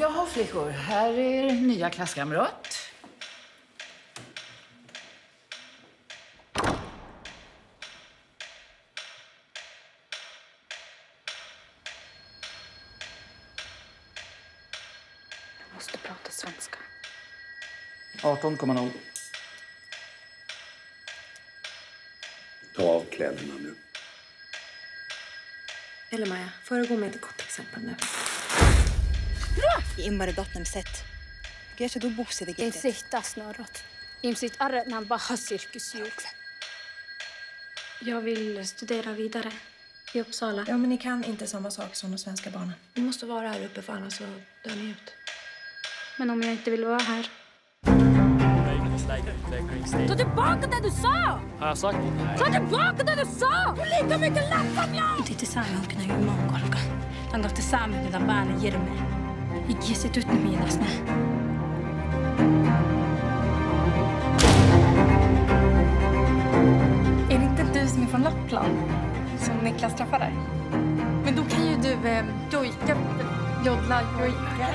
Jaha, flickor. Här är er nya klasskamrat. Jag måste prata svenska. 18,0. Ta av kläderna nu. Eller Maja, föregå med ett gott exempel nu. Immaridotnemset. Kyllä tuu bussidi En sihtas norrot. Ihmiset arenan bara cirkusdjur. Jag vill studera vidare i Uppsala. Ja, men ni kan inte samma sak som de svenska barnen. Ni måste vara här uppe för annars så dör ni ut. Men om jag inte vill vara här? Ta tillbaka det du sa! Har jag sagt? Ta tillbaka det du sa! Du är lika mycket lappar jag! Titi saamme on kyllä monkolka. Tän kohta saamme tätä päälle jirme. Ikisit ut miinas ne. Är det inte du som är från Lappland? Som Niklas träffade? Men då kan ju du eh, jojka, joddla, jojka.